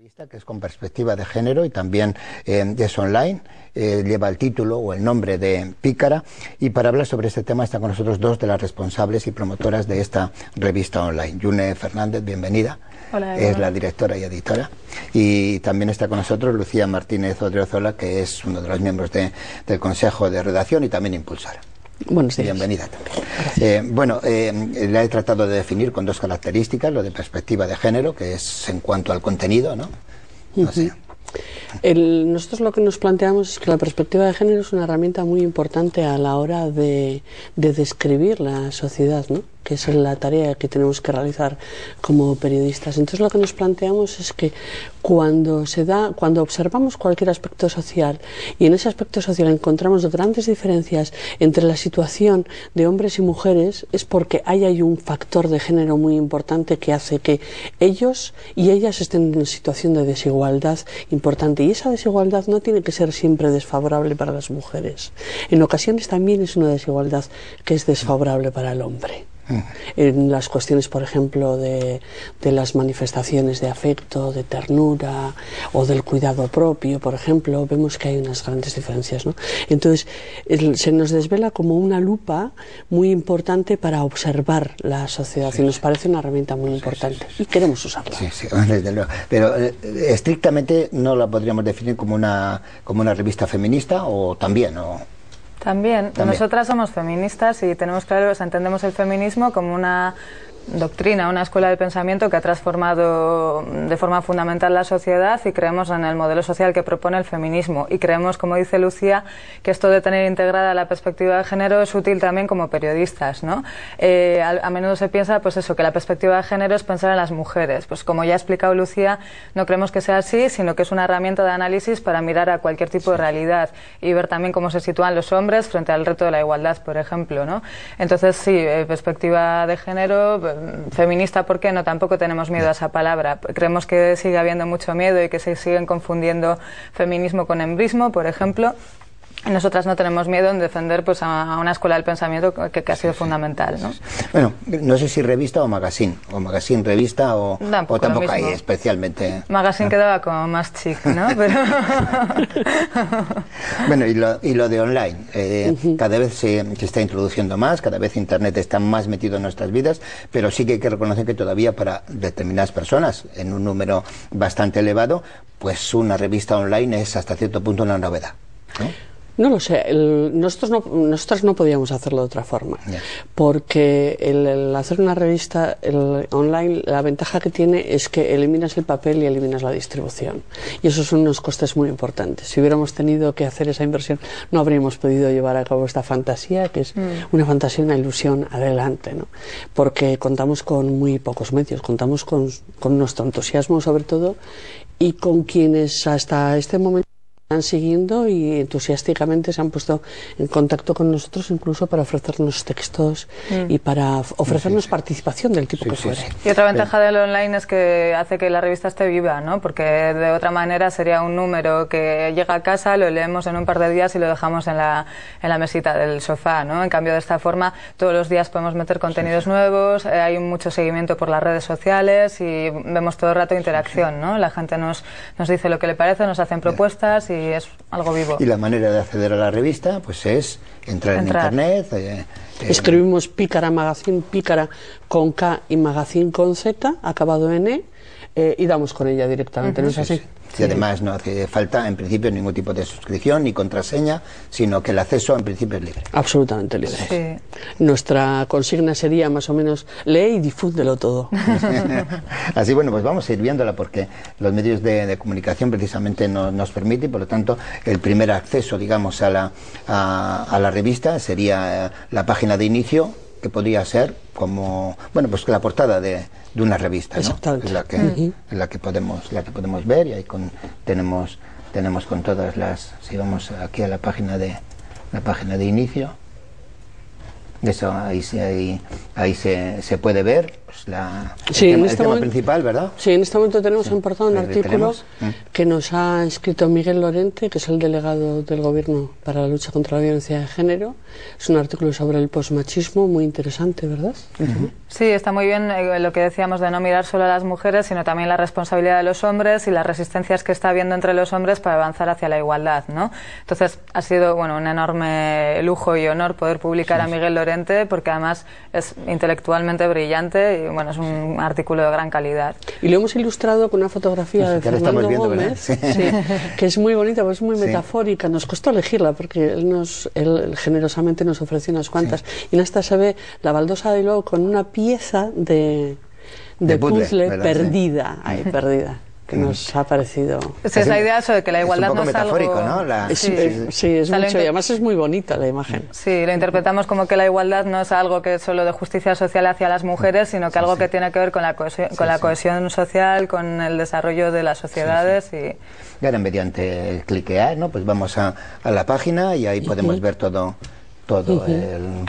revista que es con perspectiva de género y también eh, es online, eh, lleva el título o el nombre de Pícara y para hablar sobre este tema están con nosotros dos de las responsables y promotoras de esta revista online. Yune Fernández, bienvenida. Hola, es la directora y editora. Y también está con nosotros Lucía Martínez Odriozola, que es uno de los miembros de, del Consejo de Redacción y también impulsora. Buenos días. Bienvenida también. Eh, bueno, eh, la he tratado de definir con dos características, lo de perspectiva de género, que es en cuanto al contenido, ¿no? No sé. El, nosotros lo que nos planteamos es que la perspectiva de género es una herramienta muy importante a la hora de, de describir la sociedad, ¿no? Que es la tarea que tenemos que realizar como periodistas. Entonces lo que nos planteamos es que cuando se da, cuando observamos cualquier aspecto social y en ese aspecto social encontramos grandes diferencias entre la situación de hombres y mujeres, es porque ahí hay un factor de género muy importante que hace que ellos y ellas estén en una situación de desigualdad importante. Y esa desigualdad no tiene que ser siempre desfavorable para las mujeres. En ocasiones también es una desigualdad que es desfavorable para el hombre. En las cuestiones, por ejemplo, de, de, las manifestaciones de afecto, de ternura o del cuidado propio, por ejemplo, vemos que hay unas grandes diferencias. ¿no? Entonces, el, se nos desvela como una lupa muy importante para observar la sociedad sí, y nos parece una herramienta muy importante sí, sí, y queremos usarla. Sí, sí, desde luego. Pero eh, estrictamente no la podríamos definir como una, como una revista feminista o también, o... También. También. Nosotras somos feministas y tenemos claro, o sea, entendemos el feminismo como una doctrina, una escuela de pensamiento que ha transformado de forma fundamental la sociedad y creemos en el modelo social que propone el feminismo. Y creemos, como dice Lucía, que esto de tener integrada la perspectiva de género es útil también como periodistas. ¿no? Eh, a, a, menudo se piensa pues eso, que la perspectiva de género es pensar en las mujeres. Pues como ya ha explicado Lucía, no creemos que sea así, sino que es una herramienta de análisis para mirar a cualquier tipo de realidad y ver también cómo se sitúan los hombres frente al reto de la igualdad, por ejemplo. ¿no? Entonces, sí, eh, perspectiva de género feminista, ¿por qué no? Tampoco tenemos miedo a esa palabra. Creemos que sigue habiendo mucho miedo y que se siguen confundiendo feminismo con embrismo, por ejemplo. Nosotras no tenemos miedo en defender pues, a una escuela del pensamiento que, que ha sido sí, fundamental. ¿no? Bueno, no sé si revista o magazine, o magazine, revista o tampoco, o tampoco hay especialmente. Magazine ¿no? quedaba como más chic, ¿no? Pero... bueno, y lo, y lo de online, eh, uh -huh. cada vez se, se, está introduciendo más, cada vez Internet está más metido en nuestras vidas, pero sí que hay que reconocer que todavía para determinadas personas, en un número bastante elevado, pues una revista online es hasta cierto punto una novedad. ¿no? No lo sé, el, nosotros no, nosotras no podíamos hacerlo de otra forma, yeah. porque el, el, hacer una revista el, online, la ventaja que tiene es que eliminas el papel y eliminas la distribución. Y esos son unos costes muy importantes. Si hubiéramos tenido que hacer esa inversión, no habríamos podido llevar a cabo esta fantasía, que es mm. una fantasía, una ilusión adelante, ¿no? porque contamos con muy pocos medios, contamos con, con nuestro entusiasmo sobre todo y con quienes hasta este momento están siguiendo y entusiásticamente se han puesto en contacto con nosotros incluso para ofrecernos textos mm. y para ofrecernos sí, sí. participación del tipo sí, que fuere. Y otra ventaja del online es que hace que la revista esté viva, ¿no? Porque de otra manera sería un número que llega a casa, lo leemos en un par de días y lo dejamos en la, en la mesita del sofá, ¿no? En cambio de esta forma todos los días podemos meter contenidos nuevos, eh, hay mucho seguimiento por las redes sociales y vemos todo el rato interacción, ¿no? La gente nos, nos dice lo que le parece, nos hacen propuestas y es algo vivo. Y la manera de acceder a la revista pues es entrar, entrar. en internet. Eh, eh, Escribimos Pícara Magazine, Pícara con K y Magazine con Z, acabado en E, eh, y damos con ella directamente, uh -huh. ¿no es así? Y además no hace falta en principio ningún tipo de suscripción ni contraseña, sino que el acceso en principio es libre. Absolutamente libre. Sí. Nuestra consigna sería más o menos lee y difúndelo todo. Así bueno, pues vamos a ir viéndola porque los medios de, de comunicación precisamente no, nos permiten y por lo tanto el primer acceso, digamos, a la, a, a la revista sería eh, la página de inicio que podría ser como bueno pues la portada de, de una revista ¿no? es la que uh -huh. la que podemos la que podemos ver y ahí con, tenemos tenemos con todas las si vamos aquí a la página de la página de inicio Eso ahí, ahí, ahí se, se puede ver pues, la, sí, el, tema, este el tema momento, principal, ¿verdad? Sí, en este momento tenemos sí. importado un artículo Mm. que nos ha escrito Miguel Lorente, que es el delegado del Gobierno para la lucha contra la violencia de género. Es un artículo sobre el posmachismo muy interesante, ¿verdad? Uh -huh. Sí, está muy bien eh, lo que decíamos de no mirar solo a las mujeres, sino también la responsabilidad de los hombres y las resistencias que está habiendo entre los hombres para avanzar hacia la igualdad, ¿no? Entonces, ha sido, bueno, un enorme lujo y honor poder publicar sí. a Miguel Lorente, porque además es intelectualmente brillante y, bueno, es un artículo de gran calidad. Y lo hemos ilustrado con una fotografía sí, de Fernando viendo, Gómez, sí. que es muy bonita, pues es muy metafórica. Nos costó elegirla porque él, nos, él generosamente nos ofreció unas cuantas. Y en esta se ve la baldosa de luego con una pieza de, de, de puzzle, puzzle perdida, ahí perdida que nos ha parecido. Es, es la idea eso de que la igualdad es un poco no es metafórico, algo... ¿no? La... Sí, es, sí, es mucho, y además es muy bonita la imagen. Sí, lo interpretamos como que la igualdad no es algo que es solo de justicia social hacia las mujeres, sino que sí, algo sí. que tiene que ver con la cohesión, con la cohesión social, con el desarrollo de las sociedades y... Y ahora mediante cliquear, ¿no? Pues vamos a, a la página y ahí podemos uh -huh. ver todo, todo uh -huh.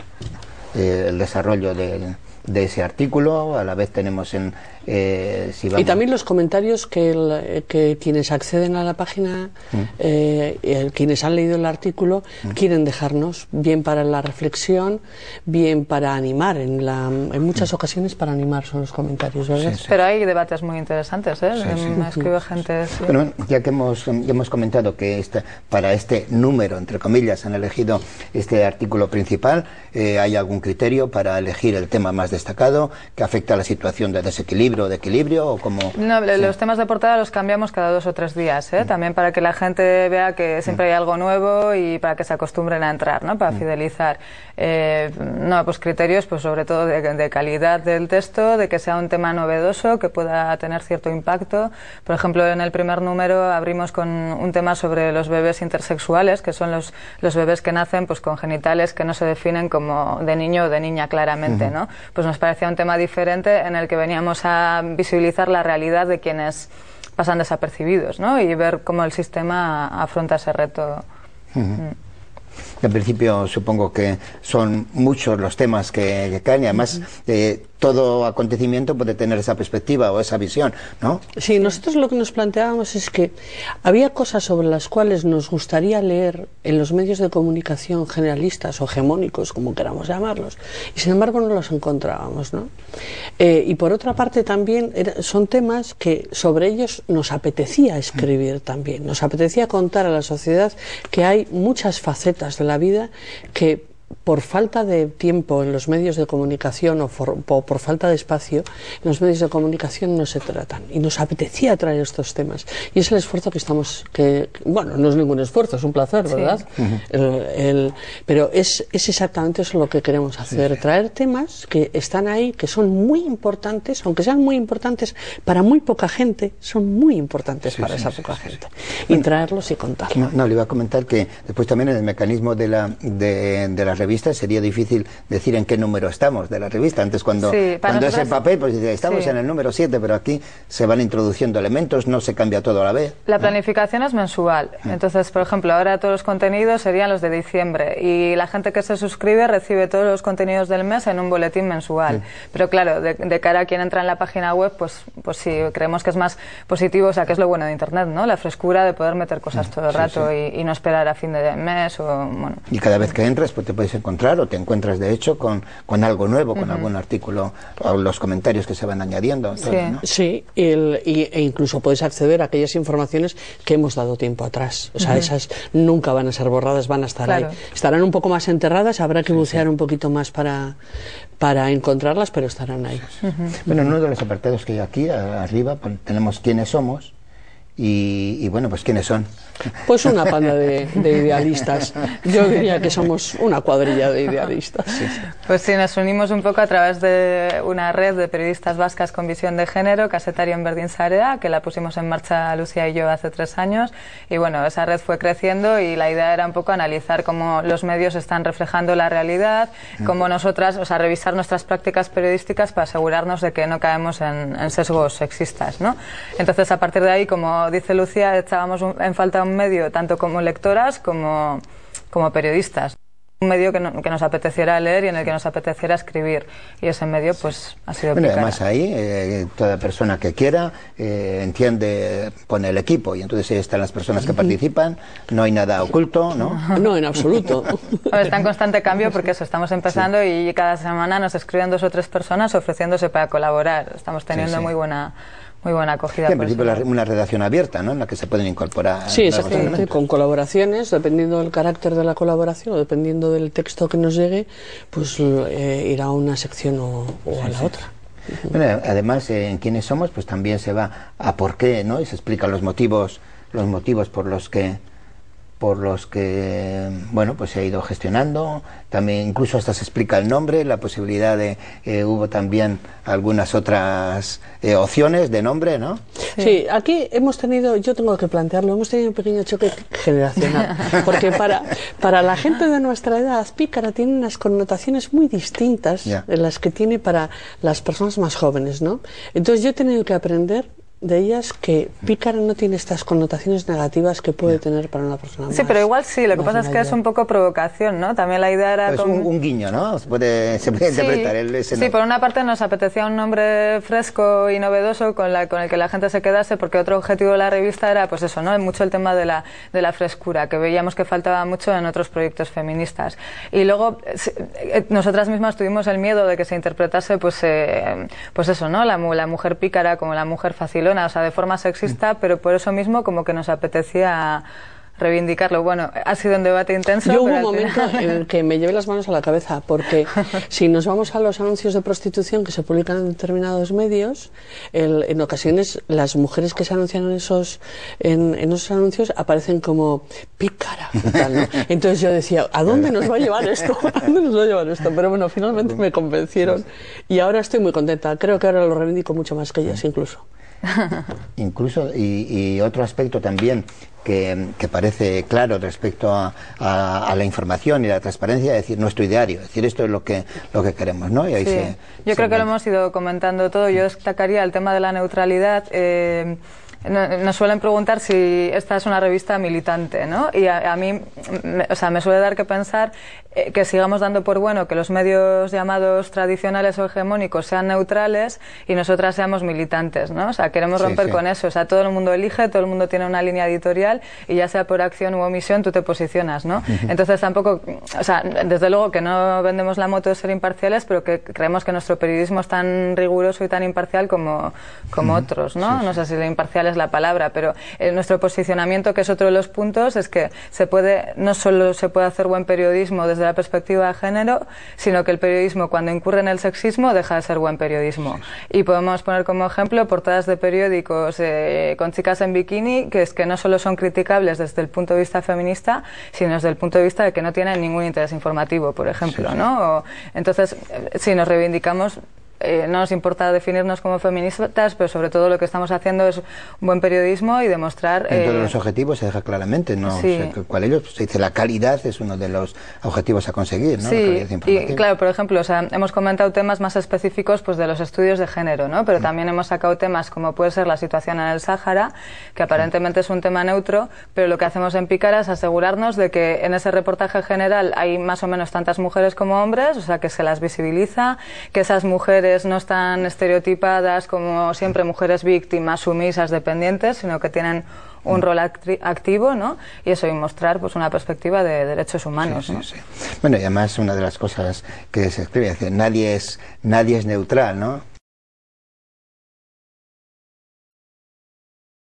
el, el desarrollo del de ese artículo, a la vez tenemos en... Eh, si vamos... Y también los comentarios que, el, que quienes acceden a la página, mm. eh, quienes han leído el artículo, mm. quieren dejarnos, bien para la reflexión, bien para animar, en, la, en muchas mm. ocasiones para animar son los comentarios, ¿verdad? Sí, sí. Pero hay debates muy interesantes, ¿eh? Sí, Me escribe gente... Bueno, ya que hemos, ya hemos comentado que este, para este número, entre comillas, han elegido este artículo principal, eh, ¿hay algún criterio para elegir el tema más destacado que afecta a la situación de desequilibrio de equilibrio o como no, sí. los temas de portada los cambiamos cada dos o tres días ¿eh? mm. también para que la gente vea que siempre mm. hay algo nuevo y para que se acostumbren a entrar ¿no? para mm. fidelizar eh, no pues criterios pues sobre todo de, de, calidad del texto de que sea un tema novedoso que pueda tener cierto impacto por ejemplo en el primer número abrimos con un tema sobre los bebés intersexuales que son los, los bebés que nacen pues con genitales que no se definen como de niño o de niña claramente. ¿no? pues nos parecía un tema diferente en el que veníamos a visibilizar la realidad de quienes pasan desapercibidos ¿no? y ver cómo el sistema afronta ese reto. En principio supongo que son muchos los temas que, que caen y además eh, todo acontecimiento puede tener esa perspectiva o esa visión, ¿no? Sí, nosotros lo que nos planteábamos es que había cosas sobre las cuales nos gustaría leer en los medios de comunicación generalistas o hegemónicos, como queramos llamarlos, y sin embargo no los encontrábamos, ¿no? Eh, y por otra parte también era, son temas que sobre ellos nos apetecía escribir también, nos apetecía contar a la sociedad que hay muchas facetas de la vida que por falta de tiempo en los medios de comunicación o por, o por, falta de espacio en los medios de comunicación no se tratan y nos apetecía traer estos temas. Y es el esfuerzo que estamos que bueno no es ningún esfuerzo es un placer verdad sí. el, el, pero es, es exactamente eso lo que queremos hacer sí. traer temas que están ahí que son muy importantes aunque sean muy importantes para muy poca gente son muy importantes sí, para esa poca gente. Y bueno, traerlos y contarlos. No, no, le iba a comentar que después también en el mecanismo de la de, de la revista sería difícil decir en qué número estamos de la revista. Antes cuando, sí, cuando es en papel, pues estamos sí. en el número 7, pero aquí se van introduciendo elementos, no se cambia todo a la vez. La planificación es mensual. Entonces, por ejemplo, ahora todos los contenidos serían los de diciembre y la gente que se suscribe recibe todos los contenidos del mes en un boletín mensual. Pero claro, de, de, cara a quien entra en la página web, pues, pues sí, creemos que es más positivo, o sea, que es lo bueno de Internet, ¿no? La frescura de poder meter cosas todo el rato y, y, no esperar a fin de mes o, bueno. Y cada vez que entras, pues te puedes encontrar o te encuentras de hecho con, con algo nuevo, con uh -huh. algún artículo o los comentarios que se van añadiendo. Sí, todo, ¿no? sí el, y, e incluso puedes acceder a aquellas informaciones que hemos dado tiempo atrás. O sea, uh -huh. esas nunca van a ser borradas, van a estar claro. ahí. Estarán un poco más enterradas, habrá que bucear sí, sí. un poquito más para, para encontrarlas, pero estarán ahí. Uh -huh. Bueno, en uno de los apartados que hay aquí, arriba, pues, tenemos quiénes somos y, y bueno, pues quiénes son. Pues una panda de, de, idealistas. Yo diría que somos una cuadrilla de idealistas. Sí, sí. Pues sí, nos unimos un poco a través de una red de periodistas vascas con visión de género, Casetario en Berdin Sarea, que la pusimos en marcha Lucía y yo hace tres años. Y bueno, esa red fue creciendo y la idea era un poco analizar cómo los medios están reflejando la realidad, cómo nosotras, o sea, revisar nuestras prácticas periodísticas para asegurarnos de que no caemos en, en sesgos sexistas, ¿no? Entonces, a partir de ahí, como dice Lucía, echábamos en falta un medio tanto como lectoras como, como periodistas. un medio que, nos apeteciera leer y en el que nos apeteciera escribir. Y ese medio, pues, ha sido bueno, además ahí, eh, toda persona que quiera eh, entiende, pone el equipo y entonces ahí están las personas que participan, no hay nada oculto, ¿no? No, en absoluto. está en constante cambio porque eso, estamos empezando y cada semana nos escriben dos o tres personas ofreciéndose para colaborar. Estamos teniendo muy buena muy buena acogida. en principio una redacción abierta, ¿no? En la que se pueden incorporar. Sí, exactamente, con colaboraciones, dependiendo del carácter de la colaboración o dependiendo del texto que nos llegue, pues eh, irá a una sección o, a la otra. Bueno, además, eh, en quiénes somos, pues también se va a por qué, ¿no? Y se explican los motivos, los motivos por los que por los que bueno pues se ha ido gestionando. También incluso hasta se explica el nombre la posibilidad de eh, hubo también algunas otras eh, opciones de nombre no sí. aquí hemos tenido yo tengo que plantearlo hemos tenido un pequeño choque generacional porque para para la gente de nuestra edad pícara tiene unas connotaciones muy distintas de las que tiene para las personas más jóvenes no entonces yo he tenido que aprender de ellas que pícara no tiene estas connotaciones negativas que puede tener para una persona Sí, pero igual sí, lo que pasa es que es un poco provocación, ¿no? También la idea era... Es un, guiño, ¿no? Se puede, se puede interpretar el, Sí, por una parte nos apetecía un nombre fresco y novedoso con, la, con el que la gente se quedase, porque otro objetivo de la revista era, pues eso, ¿no? Mucho el tema de la, de la frescura, que veíamos que faltaba mucho en otros proyectos feministas. Y luego, eh, nosotras mismas tuvimos el miedo de que se interpretase, pues, eh, pues eso, ¿no? La, la mujer pícara como la mujer o sea, de forma sexista, pero por eso mismo como que nos apetecía reivindicarlo. Bueno, ha sido un debate intenso. Yo hubo un momento en el que me llevé las manos a la cabeza, porque si nos vamos a los anuncios de prostitución que se publican en determinados medios, en ocasiones las mujeres que se anuncian en esos, en, esos anuncios aparecen como pícara. Entonces yo decía, ¿a dónde nos va a llevar esto? ¿A dónde nos va a llevar esto? Pero bueno, finalmente me convencieron y ahora estoy muy contenta. Creo que ahora lo reivindico mucho más que ellas incluso. Incluso, y, otro aspecto también que, parece claro respecto a, la información y la transparencia, es decir, nuestro ideario, es decir, esto es lo que, lo que queremos, ¿no? Y ahí Yo creo que lo hemos ido comentando todo. Yo destacaría el tema de la neutralidad. Eh, nos suelen preguntar si esta es una revista militante, ¿no? Y a, mí, me, o sea, me suele dar que pensar eh, que sigamos dando por bueno que los medios llamados tradicionales o hegemónicos sean neutrales y nosotras seamos militantes, ¿no? O sea, queremos romper con eso. O sea, todo el mundo elige, todo el mundo tiene una línea editorial y ya sea por acción u omisión tú te posicionas, ¿no? Entonces tampoco, o sea, desde luego que no vendemos la moto de ser imparciales, pero que creemos que nuestro periodismo es tan riguroso y tan imparcial como, como otros, ¿no? No sé si lo imparcial la palabra, pero en nuestro posicionamiento, que es otro de los puntos, es que se puede, no solo se puede hacer buen periodismo desde la perspectiva de género, sino que el periodismo, cuando incurre en el sexismo, deja de ser buen periodismo. Y podemos poner como ejemplo portadas de periódicos eh, con chicas en bikini, que es que no solo son criticables desde el punto de vista feminista, sino desde el punto de vista de que no tienen ningún interés informativo, por ejemplo, ¿no? entonces, eh, si nos reivindicamos eh, no nos importa definirnos como feministas, pero sobre todo lo que estamos haciendo es un buen periodismo y demostrar... En todos eh, los objetivos se deja claramente, ¿no? cuál ellos, se dice la calidad es uno de los objetivos a conseguir, ¿no? Sí, y claro, por ejemplo, o sea, hemos comentado temas más específicos pues, de los estudios de género, ¿no? Pero mm. también hemos sacado temas como puede ser la situación en el Sáhara, que aparentemente es un tema neutro, pero lo que hacemos en Pícara es asegurarnos de que en ese reportaje general hay más o menos tantas mujeres como hombres, o sea, que se las visibiliza, que esas mujeres no están estereotipadas como siempre mujeres víctimas, sumisas, dependientes, sino que tienen un rol activo, ¿no? Y eso, y mostrar pues una perspectiva de derechos humanos, sí, sí, Bueno, y además una de las cosas que se escribe, es nadie es, nadie es neutral, ¿no?